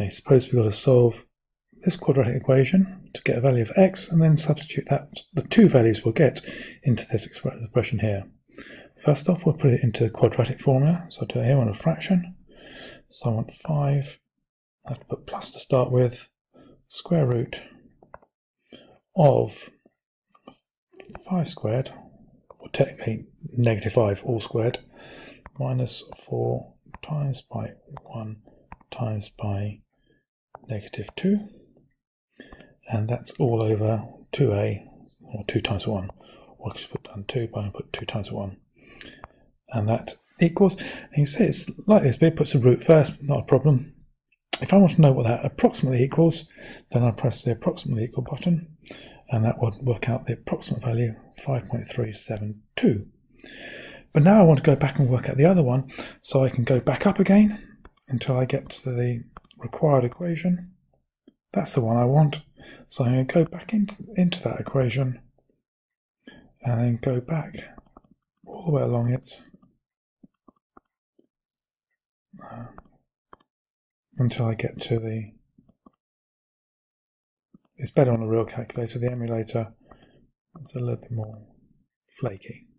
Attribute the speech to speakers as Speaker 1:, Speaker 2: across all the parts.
Speaker 1: Okay, suppose we've got to solve this quadratic equation to get a value of x and then substitute that, the two values we'll get into this expression here. First off, we'll put it into the quadratic formula. So it here on a fraction. So I want 5, I have to put plus to start with, square root of 5 squared, or technically negative 5 all squared, minus 4 times by 1 times by negative 2 and that's all over 2a or 2 times 1 or I should put down 2 but I put 2 times 1 and that equals and you see it's like this but it puts the root first not a problem. If I want to know what that approximately equals then I press the approximately equal button and that would work out the approximate value 5.372 but now I want to go back and work out the other one so I can go back up again until I get to the required equation. That's the one I want. So I'm going to go back into, into that equation and then go back all the way along it. Uh, until I get to the it's better on a real calculator. The emulator it's a little bit more flaky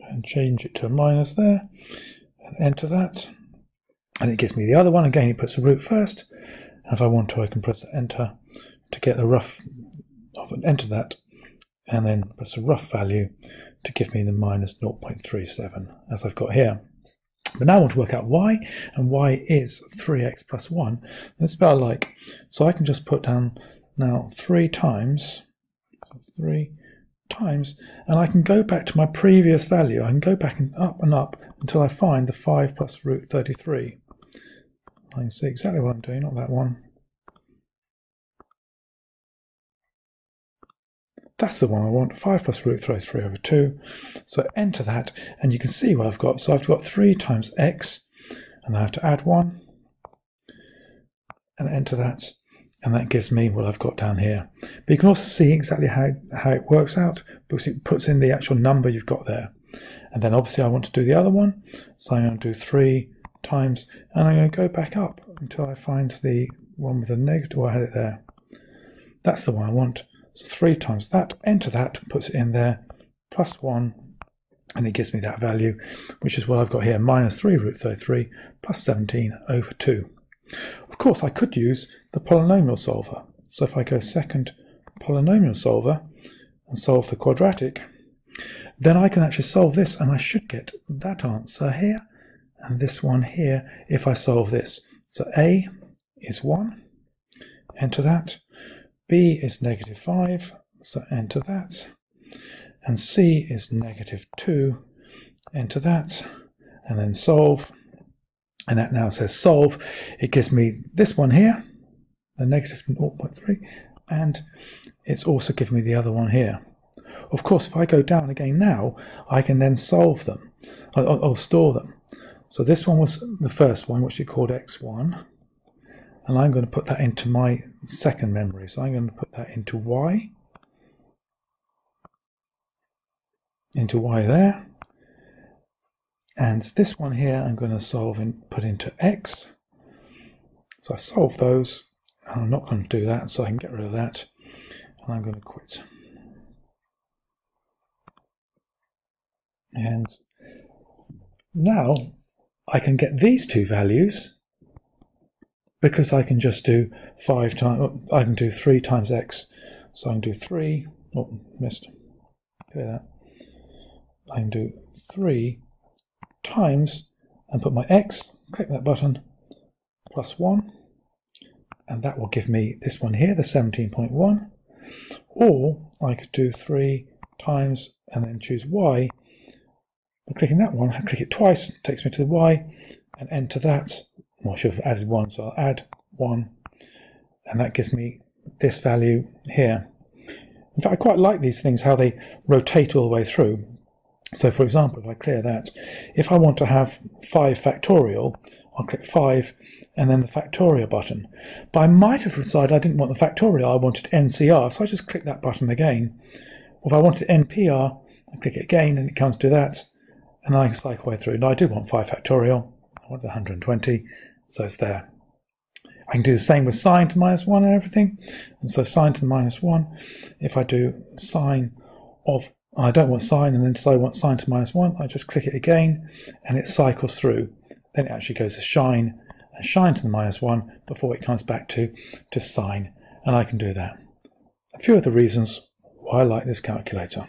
Speaker 1: and change it to a minus there and enter that and it gives me the other one. Again, it puts the root first. And if I want to, I can press enter to get a rough, oh, enter that, and then press a rough value to give me the minus 0.37 as I've got here. But now I want to work out y, and y is 3x plus 1. That's about like, so I can just put down now 3 times, so 3 times, and I can go back to my previous value. I can go back and up and up until I find the 5 plus root 33. I can see exactly what I'm doing, not that one. That's the one I want, 5 plus root 33 over 2. So enter that, and you can see what I've got. So I've got 3 times x, and I have to add 1, and enter that, and that gives me what I've got down here. But you can also see exactly how, how it works out, because it puts in the actual number you've got there. And then obviously I want to do the other one, so I'm going to do 3 times, and I'm going to go back up until I find the one with the negative. Oh, I had it there. That's the one I want. So three times that, enter that, puts it in there, plus one, and it gives me that value, which is what I've got here, minus 3 root 33 plus 17 over 2. Of course, I could use the polynomial solver. So if I go second polynomial solver and solve the quadratic, then I can actually solve this, and I should get that answer here and this one here if I solve this. So A is 1, enter that. B is negative 5, so enter that. And C is negative 2, enter that. And then solve. And that now says solve. It gives me this one here, the negative 0.3, and it's also giving me the other one here. Of course, if I go down again now, I can then solve them. I'll, I'll store them. So this one was the first one, which we called x1. And I'm going to put that into my second memory. So I'm going to put that into y. Into y there. And this one here I'm going to solve and put into x. So I've solved those. I'm not going to do that, so I can get rid of that. And I'm going to quit. And now I can get these two values because I can just do 5 times, I can do 3 times x. So I can do 3, oh, missed, clear that. I can do 3 times and put my x, click that button, plus 1, and that will give me this one here, the 17.1. Or I could do 3 times and then choose y, by clicking that one, I click it twice, takes me to the Y, and enter that. Well, I should have added one, so I'll add one, and that gives me this value here. In fact, I quite like these things, how they rotate all the way through. So, for example, if I clear that, if I want to have 5 factorial, I'll click 5 and then the factorial button. But I might have decided I didn't want the factorial, I wanted NCR, so I just click that button again. If I wanted NPR, I click it again and it comes to that and I can cycle way through. Now I do want 5 factorial, I want 120, so it's there. I can do the same with sine to minus 1 and everything. And so sine to minus 1, if I do sine of, I don't want sine, and then so I want sine to minus 1, I just click it again, and it cycles through. Then it actually goes to shine, and shine to the minus 1 before it comes back to, to sine, and I can do that. A few of the reasons why I like this calculator.